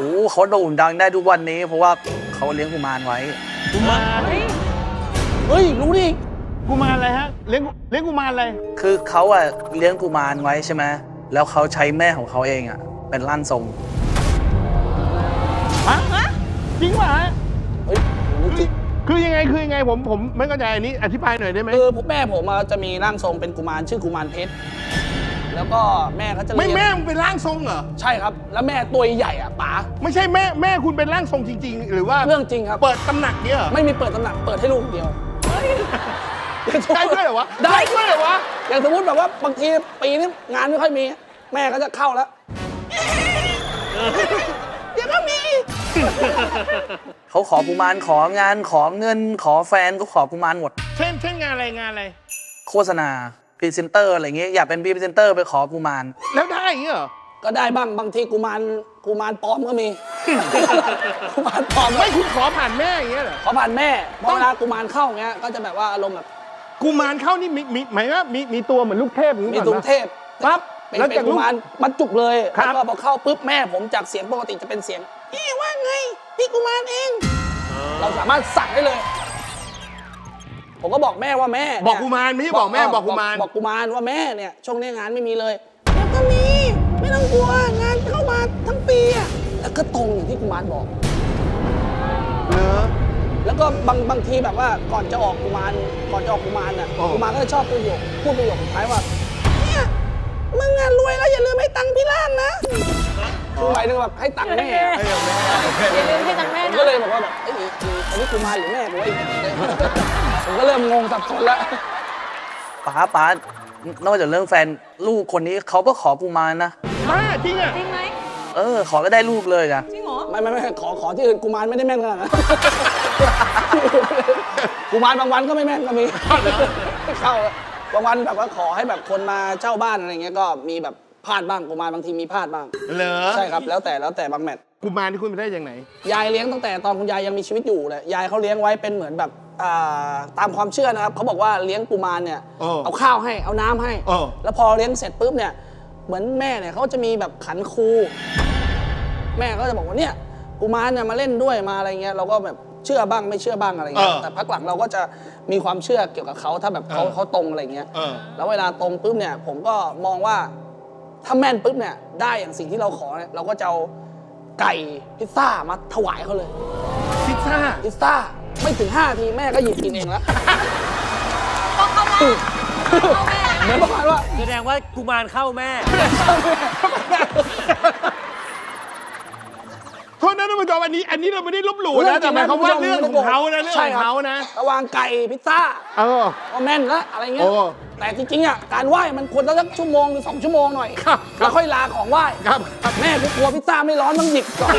โอ้เขาโด่งดังได้ทุกวันนี้ เพราะว่าเขาเลี้ยงกุมารไว้ กุมารเฮ้ยรู้ดิกุมารอะไรฮะเลี้ยงเลี้ยงกุมารอะไรคือเขาอะเลี้ยงกุมารไว้ใช่ไหมแล้วเขาใช้แม่ของเขาเองอะเป็นร่างทรงฮะจริงป่ะฮะเฮ้ยรู้จริงคือยังไงคือยังไงผมผมไม่เข้าใจอันนี้อธิบายหน่อยได้ไหมคือแม่ผมอะจะมีร่างทรงเป็นกุมารชื่อกุมารเพชร แล้วก็แม่เขาจะไม่เลี้ยงแม่มึงเป็นร่างทรงเหรอ ใช่ครับ แล้วแม่ตัวใหญ่อะป๋าไม่ใช่แม่แม่คุณเป็นร่างทรงจริง ๆ หรือว่าเรื่องจริงครับเปิดตำหนักเนี้ยเหรอไม่มีเปิดตำหนักเปิดให้ลูกเดียวได้ด้วยเหรอวะได้ด้วยเหรอวะอย่างสมมติแบบว่าบางทีปีนี้งานไม่ค่อยมี แม่ก็จะเข้าแล้วเดี๋ยวก็มี เขาขอกุมารของานขอเงินขอแฟนก็ขอกุมารหมด เช่นเช่นงานอะไรงานอะไร โฆษณา พรีเซนเตอร์อะไรเงี้ยอยากเป็นพรีเซนเตอร์ไปขอกุมารแล้วได้อย่างเงี้ยเหรอก็ได้บ้างบางทีกุมารกุมารปลอมก็มี กุมารปลอมไม่คุณขอผ่านแม่อย่างเงี้ยเหรอขอผ่านแม่เพราะเวลากุมารเข้าเงี้ยก็จะแบบว่าอารมณ์แบบกุมารเข้านี่มีมีหมายว่ามีมีตัวเหมือนลูกเทพอย่างมีนี้ตุก่อนงปะเทพปั๊บเป็นแล้วเป็นจากกุลูกมารบรรจุเลยครับแล้วก็พอเข้าปุ๊บแม่ผมจากเสียงปกติจะเป็นเสียงพี่ว่าไงพี่กุมารเอง เราสามารถสั่งได้เลย ผมก็บอกแม่ว่าแม่เนี่ยบอกกุมารไม่ใช่บอกแม่บอกกุมารบอกกุมารว่าแม่เนี่ยช่วงนี้งานไม่มีเลยแล้วก็มีไม่ต้องกลัวงานเข้ามาทั้งปีอะแล้วก็ตรงอย่างที่กุมารบอกเหรอแล้วก็บางบางทีแบบว่าก่อนจะออกกุมารก่อนจะออกกุมารน่ะอ๋อกุมารก็จะชอบประโยคพูดประโยคสุดท้ายว่าเนี่ยมึงงานรวยแล้วอย่าลืมให้ตังค์พี่ล่างนะคือหมายถึงแบบให้ตังค์แม่อะให้เอาแม่อย่าลืมให้ตังค์แม่ผมนะก็เลยบอกว่าแบบเอ้ยอันนี้กุมารหรือแม่ผมว่า ผมก็เริ่มงงสับสนแล้วป้าป้านอกจากเรื่องแฟนลูกคนนี้เขาก็ขอกุมารนะมาจริงอะจริงไหมเออ ขอก็ได้ลูกเลยอะจริงเหรอไม่ไม่ไม่ขอขอที่อื่นกุมารไม่ได้แม่นขนาดนั้นกุมารบางวันก็ไม่แม่นก็มีเข้าบางวันแบบว่าขอให้แบบคนมาเช่าบ้านอะไรเงี้ยก็มีแบบพลาดบ้างกุมารบางทีมีพลาดบ้างเหรอใช่ครับแล้วแต่แล้วแต่บางแมทกุมารที่คุณไปได้จากไหน ยายเลี้ยงตั้งแต่ตอนคุณยายยังมีชีวิตอยู่เลยยายเขาเลี้ยงไว้เป็นเหมือนแบบ อ่าตามความเชื่อนะครับเขาบอกว่าเลี้ยงกุมารเนี่ยเออเอาข้าวให้เอาน้ำให้ เออ แล้วพอเลี้ยงเสร็จปุ๊บเนี่ยเหมือนแม่เนี่ยเขาจะมีแบบขันครู แม่ก็จะบอกว่าเนี่ยกุมารเนี่ยมาเล่นด้วยมาอะไรเงี้ยเราก็แบบเชื่อบ้างไม่เชื่อบ้างอะไรเงี้ยเออแต่พักหลังเราก็จะมีความเชื่อเกี่ยวกับเขาถ้าแบบเขาเออ เขาตรงอะไรเงี้ย เออ แล้วเวลาตรงปุ๊บเนี่ยผมก็มองว่าถ้าแม่นปุ๊บเนี่ยได้อย่างสิ่งที่เราขอเนี่ยเราก็จะเอาไก่พิซซ่ามาถวายเขาเลย พิซซ่าพิซซ่า ไม่ถึง5นาทีแม่ก็หยิบกินเองแล้วก็เข้าแม่เข้าแม่เหมือนประมาณว่าแสดงว่ากุมารเข้าแม่โทษนะท่านผู้ชมอันนี้ อันนี้เราไม่ได้ลบหลู่นะแต่หมายความว่าเรื่องของเขานะเรื่องของเขานะระหว่างไก่พิซซ่าเออก็แม่นละอะไรเงี้ยโอ้แต่จริงๆอะการไหว้มันควรจะสักชั่วโมงหรือสองชั่วโมงหน่อยครับแล้วค่อยลาของไหว้ครับครับแม่กูกลัวพิซซ่าไม่ร้อนต้องหยิบก่อน